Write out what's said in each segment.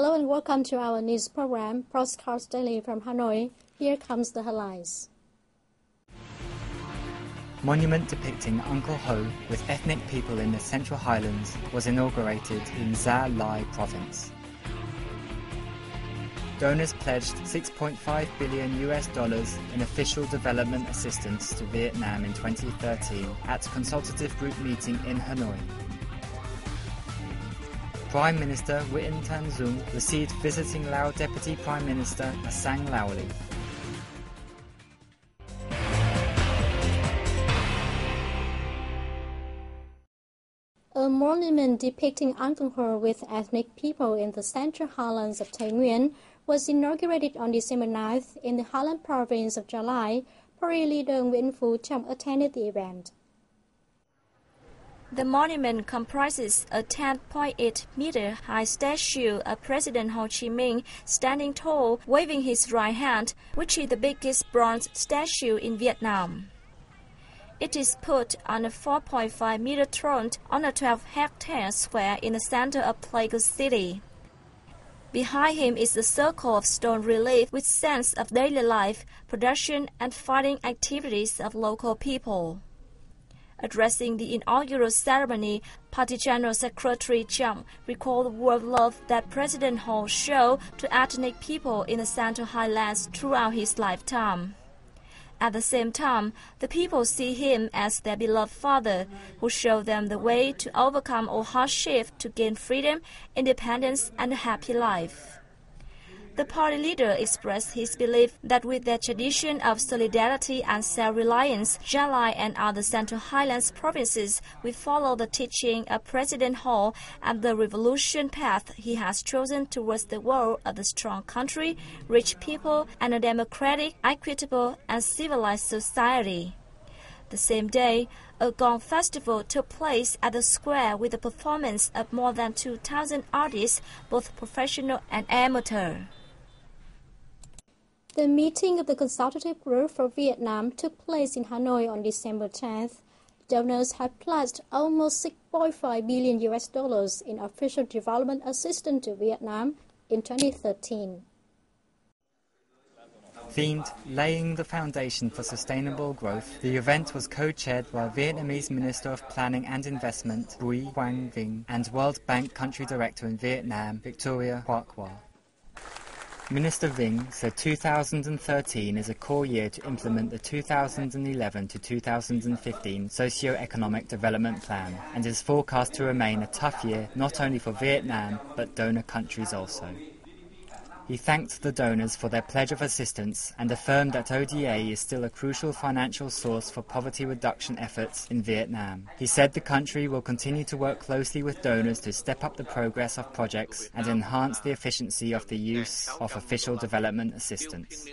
Hello and welcome to our news program, Postcards Daily from Hanoi. Here comes the headlines. Monument depicting Uncle Ho with ethnic people in the Central Highlands was inaugurated in Gia Lai province. Donors pledged 6.5 billion US dollars in official development assistance to Vietnam in 2013 at consultative group meeting in Hanoi. Prime Minister Nguyen Tan received visiting Lao Deputy Prime Minister Sang Laoly. A monument depicting Ho with ethnic people in the central highlands of Tây was inaugurated on December 9th in the Highland province of Gia Lai. Party leader Nguyễn Phú Trọng attended the event. The monument comprises a 10.8 meter high statue of President Ho Chi Minh standing tall, waving his right hand, which is the biggest bronze statue in Vietnam. It is put on a 4.5 meter throne on a 12 hectare square in the center of Pleiku City. Behind him is a circle of stone relief with scenes of daily life, production, and fighting activities of local people. Addressing the inaugural ceremony, Party General Secretary Trọng recalled the world love that President Ho showed to ethnic people in the Central Highlands throughout his lifetime. At the same time, the people see him as their beloved father, who showed them the way to overcome all hardship to gain freedom, independence, and a happy life. The party leader expressed his belief that with their tradition of solidarity and self-reliance, Gia Lai and other Central Highlands provinces will follow the teaching of President Ho and the revolution path he has chosen towards the world of a strong country, rich people, and a democratic, equitable, and civilized society. The same day, a gong festival took place at the square with the performance of more than 2,000 artists, both professional and amateur. The meeting of the Consultative Group for Vietnam took place in Hanoi on December 10th. Donors have pledged almost 6.5 billion US dollars in official development assistance to Vietnam in 2013. Themed Laying the Foundation for Sustainable Growth, the event was co-chaired by Vietnamese Minister of Planning and Investment Bùi Quang Vinh and World Bank Country Director in Vietnam Victoria Kwakwa. Minister Vinh said 2013 is a core year to implement the 2011 to 2015 socio-economic development plan and is forecast to remain a tough year not only for Vietnam but donor countries also. He thanked the donors for their pledge of assistance and affirmed that ODA is still a crucial financial source for poverty reduction efforts in Vietnam. He said the country will continue to work closely with donors to step up the progress of projects and enhance the efficiency of the use of official development assistance.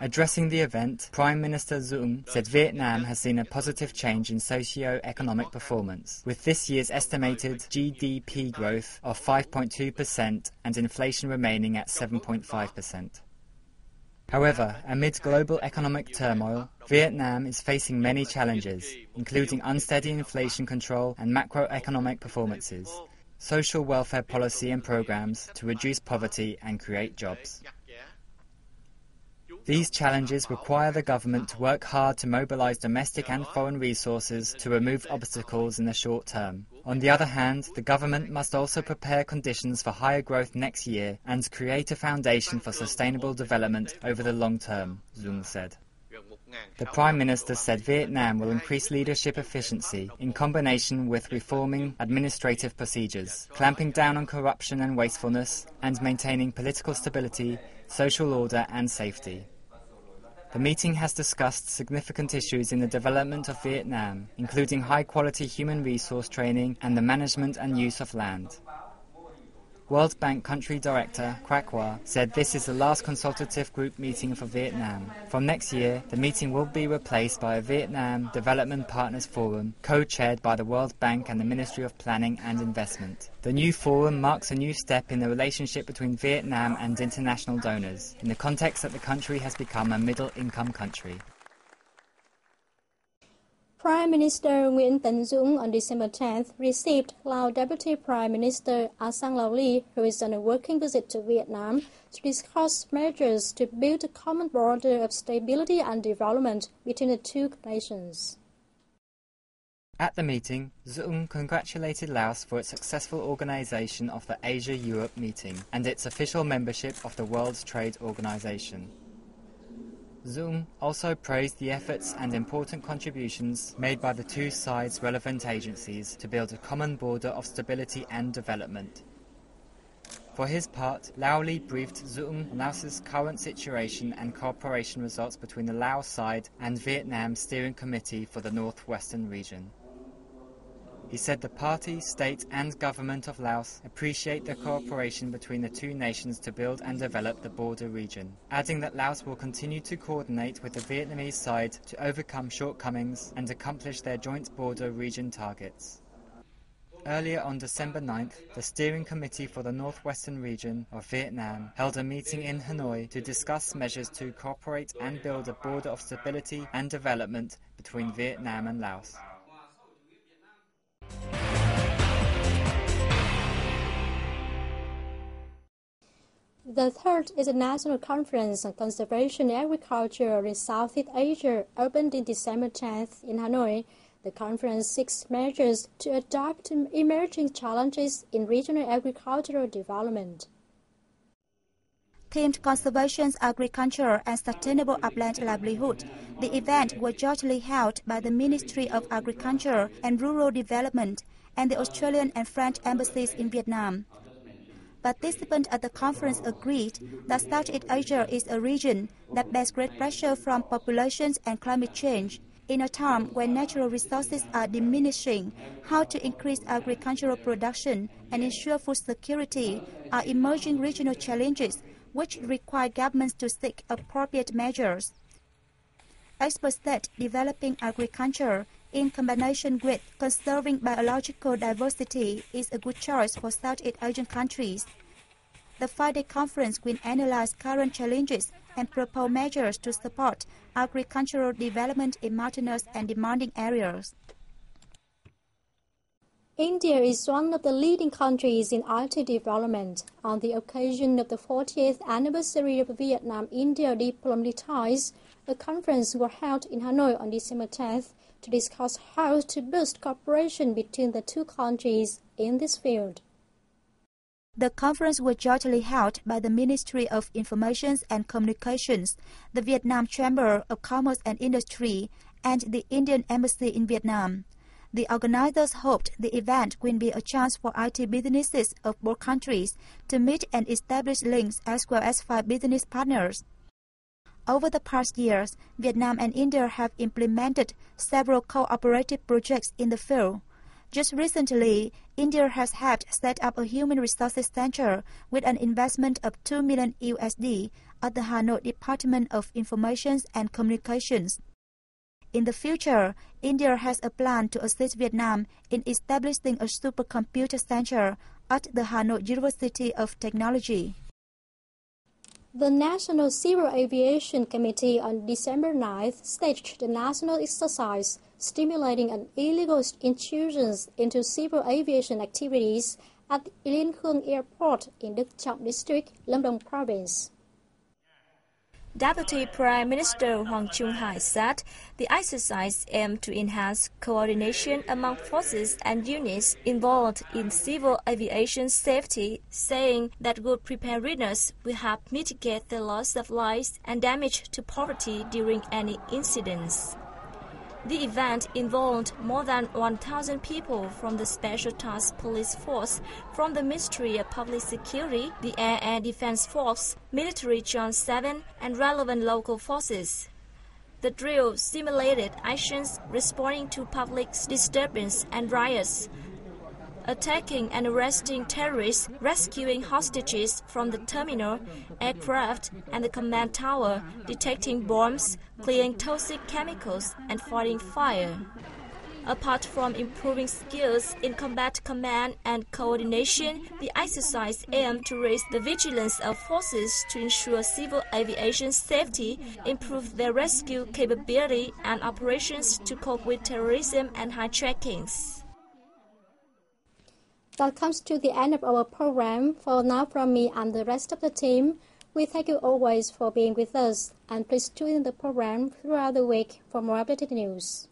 Addressing the event, Prime Minister Dung said Vietnam has seen a positive change in socio-economic performance, with this year's estimated GDP growth of 5.2% and inflation remaining at 7.5%. However, amid global economic turmoil, Vietnam is facing many challenges, including unsteady inflation control and macroeconomic performances, social welfare policy and programs to reduce poverty and create jobs. These challenges require the government to work hard to mobilize domestic and foreign resources to remove obstacles in the short term. On the other hand, the government must also prepare conditions for higher growth next year and create a foundation for sustainable development over the long term, Dung said. The Prime Minister said Vietnam will increase leadership efficiency in combination with reforming administrative procedures, clamping down on corruption and wastefulness, and maintaining political stability, social order, and safety. The meeting has discussed significant issues in the development of Vietnam, including high quality human resource training and the management and use of land. World Bank Country Director Kwakwa said this is the last consultative group meeting for Vietnam. From next year, the meeting will be replaced by a Vietnam Development Partners Forum, co-chaired by the World Bank and the Ministry of Planning and Investment. The new forum marks a new step in the relationship between Vietnam and international donors, in the context that the country has become a middle-income country. Prime Minister Nguyen Tân Dũng on December 10th received Lao Deputy Prime Minister Ah Sang Lee, who is on a working visit to Vietnam, to discuss measures to build a common border of stability and development between the two nations. At the meeting, Dũng congratulated Laos for its successful organization of the Asia-Europe meeting and its official membership of the World Trade Organization. Dũng also praised the efforts and important contributions made by the two sides' relevant agencies to build a common border of stability and development. For his part, Laoly briefed Dũng on Laos's current situation and cooperation results between the Laos side and Vietnam Steering Committee for the Northwestern region. He said the party, state and government of Laos appreciate the cooperation between the two nations to build and develop the border region, adding that Laos will continue to coordinate with the Vietnamese side to overcome shortcomings and accomplish their joint border region targets. Earlier on December 9th, the Steering Committee for the Northwestern Region of Vietnam held a meeting in Hanoi to discuss measures to cooperate and build a border of stability and development between Vietnam and Laos. The third is the National Conference on Conservation Agriculture in Southeast Asia opened in December 10th in Hanoi. The conference seeks measures to adapt emerging challenges in regional agricultural development. Themed Conservation, Agriculture and Sustainable Upland Livelihood, the event was jointly held by the Ministry of Agriculture and Rural Development and the Australian and French embassies in Vietnam participants at the conference agreed that Southeast Asia is a region that bears great pressure from populations and climate change. In a time when natural resources are diminishing, how to increase agricultural production and ensure food security are emerging regional challenges which require governments to seek appropriate measures. Experts said developing agriculture in combination with conserving biological diversity is a good choice for Southeast Asian countries. The five-day conference will analyze current challenges and propose measures to support agricultural development in mountainous and demanding areas. India is one of the leading countries in IT development. On the occasion of the 40th anniversary of Vietnam-India diplomatic ties, a conference was held in Hanoi on December 10th to discuss how to boost cooperation between the two countries in this field. The conference was jointly held by the Ministry of Information and Communications, the Vietnam Chamber of Commerce and Industry, and the Indian Embassy in Vietnam. The organizers hoped the event would be a chance for IT businesses of both countries to meet and establish links as well as find business partners. Over the past years, Vietnam and India have implemented several cooperative projects in the field. Just recently, India has helped set up a human resources center with an investment of 2 million USD at the Hanoi Department of Information and Communications. In the future, India has a plan to assist Vietnam in establishing a supercomputer center at the Hanoi University of Technology. The National Civil Aviation Committee on December 9th staged the national exercise stimulating an illegal intrusions into civil aviation activities at Liên Airport in Đức Trọng District, Lâm Đồng Province. Deputy Prime Minister Hoàng Trung Hải said the exercise aimed to enhance coordination among forces and units involved in civil aviation safety, saying that good preparedness will help mitigate the loss of lives and damage to property during any incidents. The event involved more than 1,000 people from the Special Task Police Force, from the Ministry of Public Security, the Air and Defense Force, Military Zone 7, and relevant local forces. The drill simulated actions responding to public disturbance and riots, attacking and arresting terrorists, rescuing hostages from the terminal, aircraft, and the command tower, detecting bombs, clearing toxic chemicals, and fighting fire. Apart from improving skills in combat command and coordination, the exercise aimed to raise the vigilance of forces to ensure civil aviation safety, improve their rescue capability and operations to cope with terrorism and hijackings. That comes to the end of our program. For now, from me and the rest of the team, we thank you always for being with us, and please tune in the program throughout the week for more updated news.